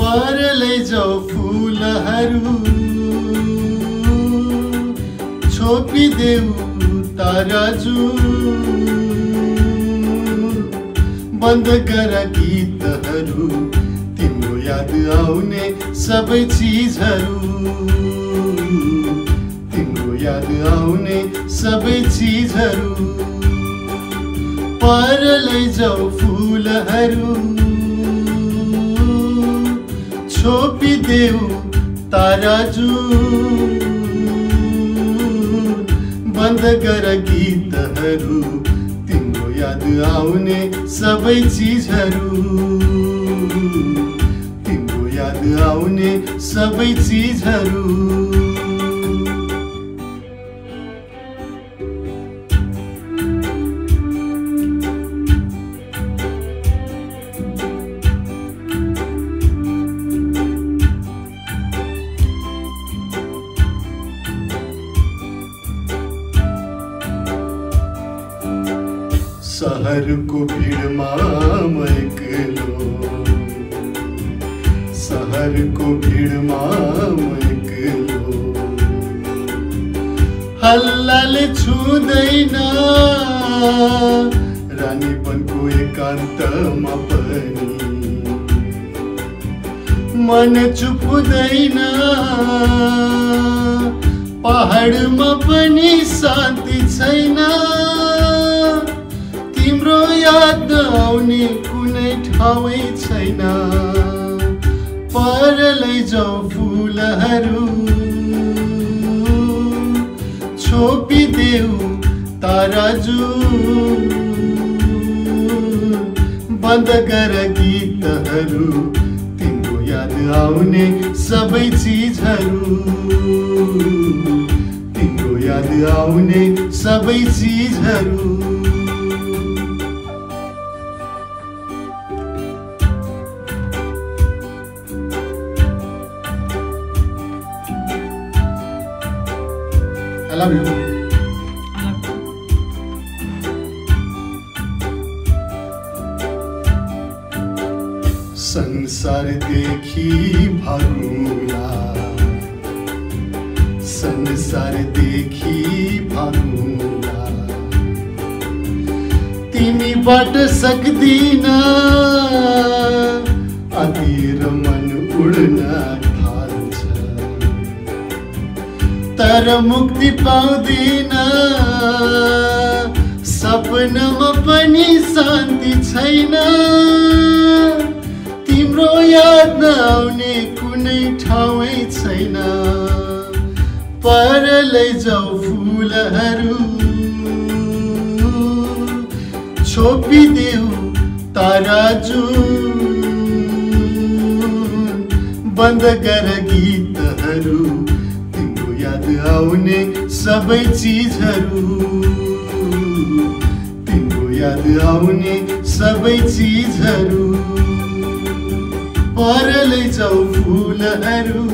पर लैजाऊ फुलहरू। छोपिदेऊ ताराजु बन्द गर गीतहरू तिम्रो याद आउने सबै चिजहरू। तिम्रो याद आउने सबै चिजहरू। पर लैजाऊ फुलहरू। छोपिदेऊ ताराजु बन्द गर गीतहरू तिम्रो याद आउने सबै चिजहरू। तिम्रो याद आउने सबै चिजहरू। सहरको भिडमा म एक्लो सहरको भिडमा म एक्लो हल्लाले छुँदैन रानीपनको एकान्तमा पनि मन चुपुँदैन पहाडमा पनि शान्ति छैन। आउने कुनै ठाउँै छैन। पर लैजाऊ फुलहरू छोपिदेऊ ताराजु बन्द गर गीतहरू तिम्रो याद आउने सबै चिजहरू। तिम्रो याद आउने सबै चिजहरू। I love you. संसार देखी भागूँगा संसार देखी भागूँगा तिमी बाट ना। तर मुक्ति पाउँदिन सपनामा पनि शान्ति छैन। तिम्रो याद नआउने कुनै ठाउँै छैन। पर लैजाऊ फुलहरू। छोपिदेऊ ताराजु बन्द गर गीतहरू। आउने सबै चिजहरू। तिम्रो याद आउने सबै चिजहरू। परलै जाऊ फुलहरू।